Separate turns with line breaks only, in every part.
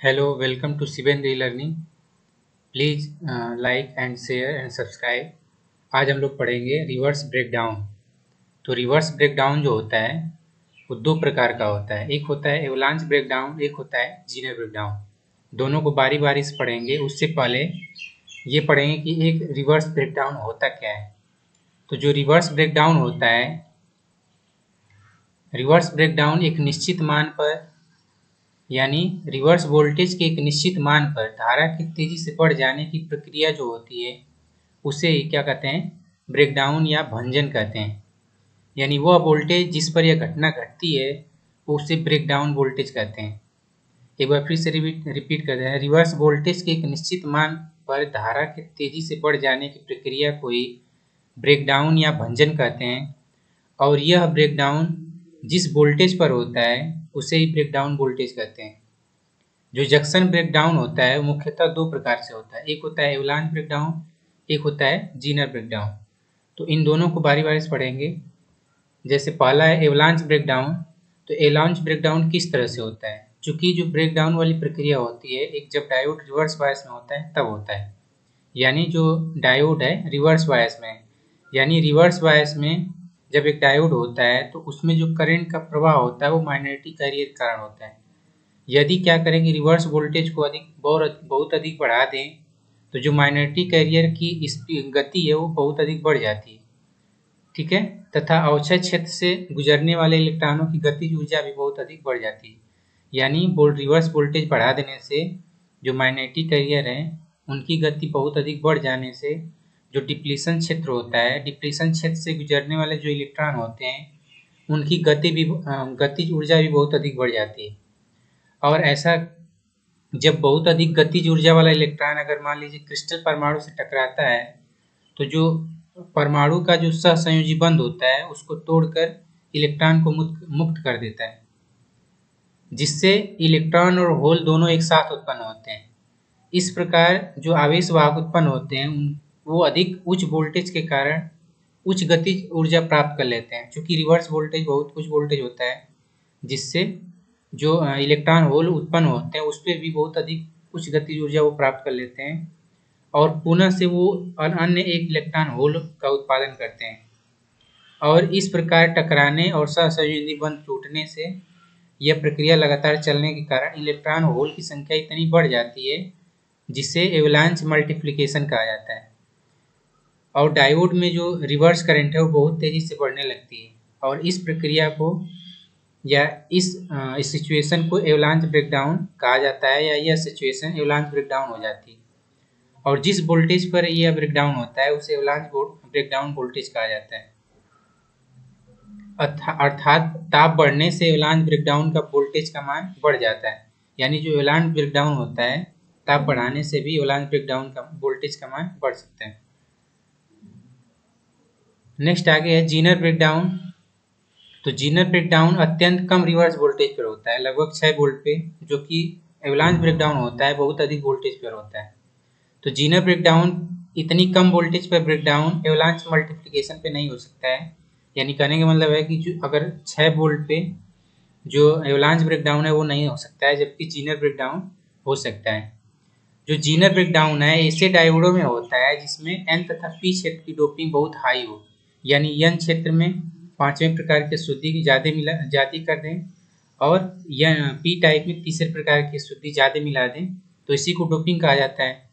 Hello, welcome to Siben Learning. Please like and share and subscribe आज हम लोग पढ़ेंगे रिवर्स ब्रेकडाउन तो रिवर्स ब्रेकडाउन जो होता है वो दो प्रकार का होता है। एक होता है एवलांच ब्रेकडाउन एक होता है जीनर ब्रेकडाउन दोनों को बारी बारी से पढ़ेंगे। उससे पहले ये पढ़ेंगे कि एक रिवर्स ब्रेकडाउन होता क्या है। तो जो रिवर्स ब्रेकडाउन होता है रिवर्स ब्रेकडाउन एक निश्चित मान पर यानी रिवर्स वोल्टेज के एक निश्चित मान पर धारा की तेज़ी से बढ़ जाने की प्रक्रिया जो होती है, उसे क्या कहते हैं? ब्रेकडाउन या भंजन कहते हैं। यानी वह वोल्टेज जिस पर यह घटना घटती है, उसे ब्रेकडाउन वोल्टेज कहते हैं। एक बार फिर से रिपीट करते हैं। रिवर्स वोल्टेज के एक निश्चित मान पर धारा के तेज़ी से बढ़ जाने की प्रक्रिया को ही ब्रेकडाउन या भंजन कहते हैं। और यह ब्रेकडाउन जिस वोल्टेज पर होता है, उसे ही ब्रेकडाउन वोल्टेज कहते हैं। जो जंक्शन ब्रेकडाउन होता है मुख्यतः दो प्रकार से होता है। एक होता है एवलान ब्रेकडाउन एक होता है जीनर ब्रेकडाउन तो इन दोनों को बारी बारी से पढ़ेंगे। जैसे पहला है एवलांच ब्रेकडाउन तो एवलांच ब्रेकडाउन किस तरह से होता है? चूँकि जो ब्रेकडाउन वाली प्रक्रिया होती है, एक जब डायोड रिवर्स वायस में होता है, तब होता है। यानी जो डायोड है रिवर्स वायस में यानी रिवर्स वायस में जब एक डायोड होता है तो उसमें जो करंट का प्रवाह होता है, वो माइनॉरिटी कैरियर कारण होता है। यदि क्या करेंगे रिवर्स वोल्टेज को अधिक, बहुत अधिक बढ़ा दें तो जो माइनॉरिटी कैरियर की गति है, वो बहुत अधिक बढ़ जाती है। ठीक है? तथा अवक्षय क्षेत्र से गुजरने वाले इलेक्ट्रॉनों की गति ऊर्जा भी बहुत अधिक बढ़ जाती है। यानी रिवर्स वोल्टेज बढ़ा देने से जो माइनॉरिटी कैरियर हैं, उनकी गति बहुत अधिक बढ़ जाने से जो डिप्लीशन क्षेत्र होता है डिप्लीशन क्षेत्र से गुजरने वाले जो इलेक्ट्रॉन होते हैं, उनकी गति भी गतिज ऊर्जा भी बहुत अधिक बढ़ जाती है। और ऐसा जब बहुत अधिक गतिज ऊर्जा वाला इलेक्ट्रॉन अगर मान लीजिए क्रिस्टल परमाणु से टकराता है तो जो परमाणु का जो सहसंयोजी बंद होता है, उसको तोड़कर इलेक्ट्रॉन को मुक्त कर देता है। जिससे इलेक्ट्रॉन और होल दोनों एक साथ उत्पन्न होते हैं। इस प्रकार जो आवेश वाहक उत्पन्न होते हैं वो अधिक उच्च वोल्टेज के कारण उच्च गति ऊर्जा प्राप्त कर लेते हैं। क्योंकि रिवर्स वोल्टेज बहुत उच्च वोल्टेज होता है, जिससे जो इलेक्ट्रॉन होल उत्पन्न होते हैं, उस पर भी बहुत अधिक उच्च गति ऊर्जा वो प्राप्त कर लेते हैं और पुनः से वो अन्य एक इलेक्ट्रॉन होल का उत्पादन करते हैं। और इस प्रकार टकराने और सहसंयोजी बंद टूटने से यह प्रक्रिया लगातार चलने के कारण इलेक्ट्रॉन होल की संख्या इतनी बढ़ जाती है, जिसे एवलांच मल्टीप्लिकेशन कहा जाता है। और डायोड में जो रिवर्स करंट है वो बहुत तेज़ी से बढ़ने लगती है। और इस प्रक्रिया को या इस सिचुएशन को एवलांच ब्रेकडाउन कहा जाता है या यह सिचुएशन एवलांच ब्रेकडाउन हो जाती है। और जिस वोल्टेज पर यह ब्रेकडाउन होता है, उसे एवलांच ब्रेकडाउन वोल्टेज कहा जाता है। अर्थात ताप बढ़ने से एवलांच ब्रेकडाउन का वोल्टेज का मान बढ़ जाता है। यानी जो एवलांच ब्रेकडाउन होता है, ताप बढ़ाने से भी एवलांच ब्रेकडाउन का वोल्टेज का मान बढ़ सकता है। नेक्स्ट आगे है, जीनर ब्रेकडाउन। तो जीनर ब्रेकडाउन अत्यंत कम रिवर्स वोल्टेज पर होता है, लगभग छः वोल्ट पे, जो कि एवलांच ब्रेकडाउन होता है, बहुत अधिक वोल्टेज पर होता है। तो जीनर ब्रेकडाउन इतनी कम वोल्टेज पर ब्रेकडाउन एवलांच मल्टीप्लिकेशन पे नहीं हो सकता है। यानी कहने का मतलब है कि जो, अगर छः वोल्ट पे जो एवलांच ब्रेकडाउन है, वो नहीं हो सकता है, जबकि जीनर ब्रेकडाउन हो सकता है। जो जीनर ब्रेकडाउन है, ऐसे डायोडो में होता है, जिसमें एन तथा पी क्षेत्र की डोपिंग बहुत हाई हो। यानी यन क्षेत्र में पाँचवें प्रकार के शुद्धि की ज़्यादा मिला, जाति कर दें और यह पी टाइप में तीसरे प्रकार की शुद्धि ज़्यादा मिला दें तो इसी को डोपिंग कहा जाता है।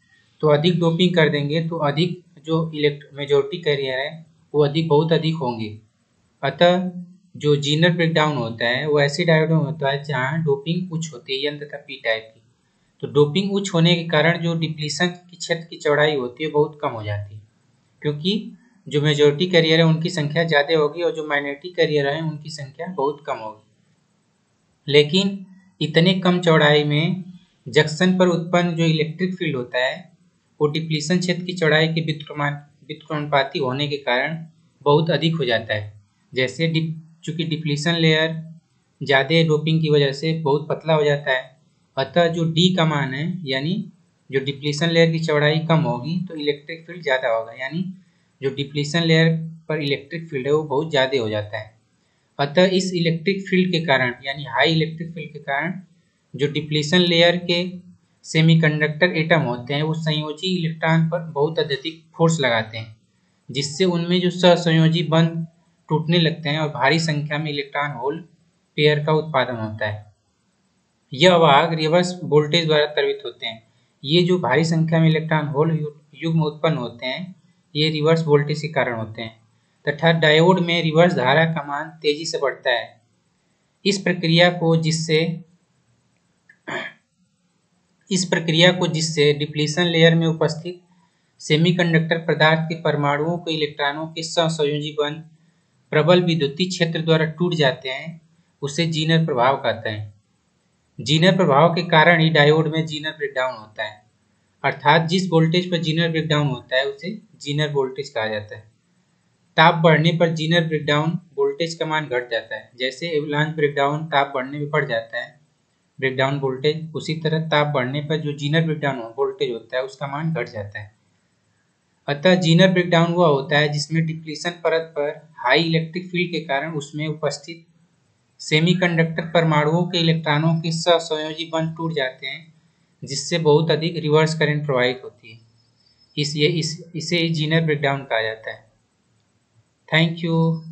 तो अधिक डोपिंग कर देंगे तो अधिक जो इलेक्ट मेजोरिटी कैरियर है, वो अधिक, बहुत अधिक होंगे। अतः जो जीनर ब्रेकडाउन होता है, वो ऐसे डायोड में होता है जहाँ डोपिंग उच्च होती है, यन तथा पी टाइप की। तो डोपिंग उच्च होने के कारण जो डिप्लीसन की क्षेत्र की चौड़ाई होती है, बहुत कम हो जाती है, क्योंकि जो मेजोरिटी करियर है, उनकी संख्या ज़्यादा होगी और जो माइनॉरिटी करियर है, उनकी संख्या बहुत कम होगी। लेकिन इतने कम चौड़ाई में जंक्शन पर उत्पन्न जो इलेक्ट्रिक फ़ील्ड होता है, वो डिप्लीशन क्षेत्र की चौड़ाई के वित्क्रमान वित्क्रमानुपाती होने के कारण बहुत अधिक हो जाता है। जैसे डिप चूँकि डिप्लीशन लेयर ज़्यादा डोपिंग की वजह से बहुत पतला हो जाता है, अतः जो डी का मान है, यानी जो डिप्लीशन लेयर की चौड़ाई कम होगी तो इलेक्ट्रिक फ़ील्ड ज़्यादा होगा। यानी जो डिप्लीशन लेयर पर इलेक्ट्रिक फ़ील्ड है, वो बहुत ज़्यादा हो जाता है। अतः इस इलेक्ट्रिक फ़ील्ड के कारण, यानी हाई इलेक्ट्रिक फ़ील्ड के कारण, जो डिप्लीशन लेयर के सेमीकंडक्टर एटम होते हैं, वो संयोजी इलेक्ट्रॉन पर बहुत अत्यधिक फोर्स लगाते हैं, जिससे उनमें जो सहसंयोजी बंध टूटने लगते हैं और भारी संख्या में इलेक्ट्रॉन होल पेयर का उत्पादन होता है। यह वाहक रिवर्स वोल्टेज द्वारा तरवित होते हैं। ये जो भारी संख्या में इलेक्ट्रॉन होल युग में उत्पन्न होते हैं ये रिवर्स वोल्टेज के कारण होते हैं। तथा डायोड में रिवर्स धारा का मान तेज़ी से बढ़ता है। इस प्रक्रिया को जिससे, इस प्रक्रिया को जिससे डिप्लीशन लेयर में उपस्थित सेमीकंडक्टर पदार्थ के परमाणुओं को इलेक्ट्रॉनों के सहसंयोजी बंध प्रबल विद्युतीय क्षेत्र द्वारा टूट जाते हैं, उसे जीनर प्रभाव कहते हैं। जीनर प्रभाव के कारण ही डायोड में जीनर ब्रेकडाउन होता है। अर्थात जिस वोल्टेज पर जीनर ब्रेकडाउन होता है, उसे जीनर वोल्टेज कहा जाता है। ताप बढ़ने पर जीनर ब्रेकडाउन वोल्टेज का मान घट जाता है। जैसे एवलांच ब्रेकडाउन ताप बढ़ने में बढ़ जाता है ब्रेकडाउन वोल्टेज उसी तरह ताप बढ़ने पर जो जीनर ब्रेकडाउन वोल्टेज होता है, उसका मान घट जाता है। अतः जीनर ब्रेकडाउन हुआ होता है जिसमें डिप्लीशन परत पर हाई इलेक्ट्रिक फ़ील्ड के कारण उसमें उपस्थित सेमीकंडक्टर परमाणुओं के इलेक्ट्रॉनों के सहसंयोजी बंध टूट जाते हैं। जिससे बहुत अधिक रिवर्स करंट प्रवाहित होती है। इसलिए इस, इसे जीनर ब्रेकडाउन कहा जाता है। Thank you